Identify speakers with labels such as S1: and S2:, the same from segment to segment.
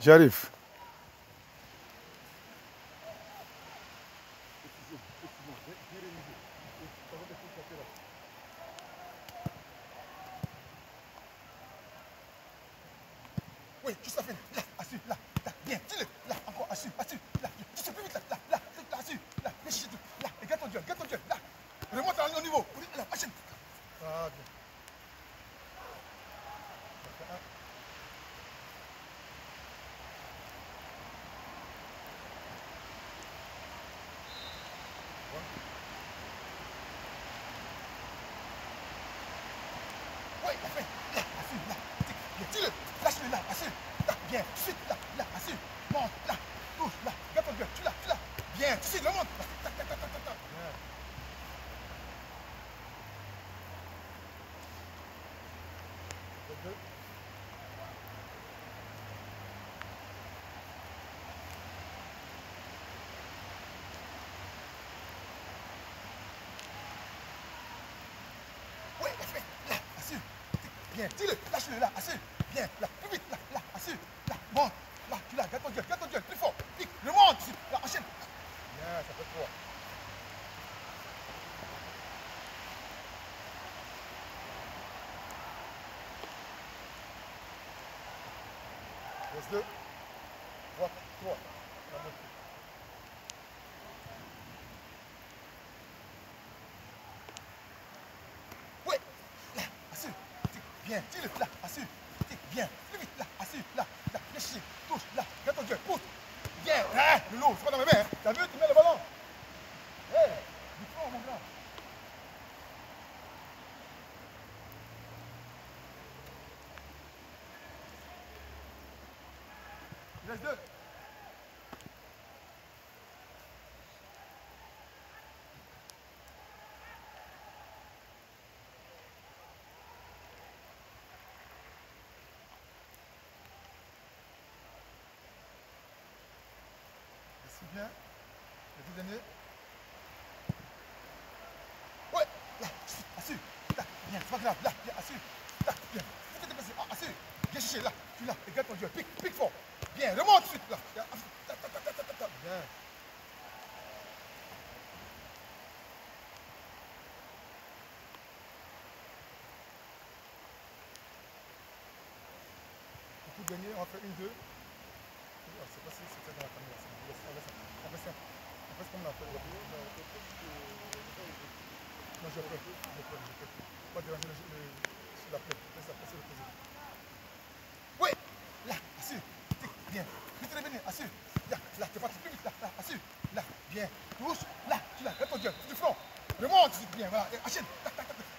S1: J'arrive.
S2: Oui, juste la fin. Là, assis, là, là, bien, dis-le. Là, encore, assis, assis, là, juste plus vite, là, là, là, là, assis, là, viens chercher tout. Là, et garde ton Dieu, garde ton Dieu, là. Remonte à un niveau. Oui, Là, machine. Ah, bien. Oui, la fin. Là, assis, là, bien, dis-le. Lâche-le, là, assis. Là, bien, tout de suite, là, là, assis. Monte, là, touche, là, garde ton Dieu, tu l'as, tu l'as. Bien, tout de suite, remonte. Là, tac, tac, tac, tac, tac, tac. Bien. Deux. Oui, parfait. Là, assis. Bien, dis-le, lâche-le là, assis. Bien, là, plus vite, là, là, assis. Là, monte. Là, tu l'as, garde ton Dieu, garde ton Dieu, plus fort. Vite, remonte. Là, enchaîne. Bien, ça fait trois. Oui, là, assis. Tic, Bien, tire là, assis. Tic, Bien, plus vite, là, assis, là, là, viens chercher, touche, là, garde ton Dieu, pousse. Bien, hein, le lot, c'est pas dans mes mains, hein. T'as vu, tu mets le ballon. Hé. Bien. Le tout dernier. Ouais, là, assis. Là, bien, c'est pas grave. Là, bien, assis. Là, dépasser. Ah. Viens chercher, là. Tu là. Regarde ton Dieu. Pique, pique fort. Bien, remonte tout de suite, là. Bien. Dernier, on faire une, deux. Ah, la. Non, je peux. Je peux, je peux. Pas déranger le, le, la plaie. Laisse laisse le. Oui, là. Tic, bien. Vite revenir, assis. Là, là, t'es parti vite, là, là, assis. Là, bien. Touche, là, tu l'as, ton Dieu, du front. Remonte, bien, voilà.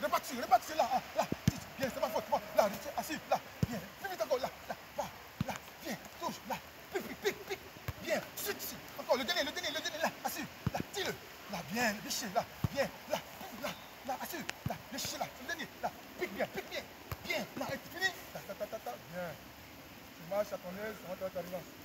S2: Reparti, là, ah, là, tic, bien, c'est pas faute, moi. Là, reste assis, là, bien. Plus vite encore, là, là, va, là, bien, touche, là. Pique, pique, pique, pique. Bien, suite ici. Encore, le dernier, le dernier, le dernier, là, assis. Là, tire-le. Là, bien, là, bien, là, là, là, assis. Là, là, le dernier, là. Bien, bien. Bien, là, et fini. Ta, ta, ta, ta, ta. Bien. Tu marches à ton aise, va t'arriver.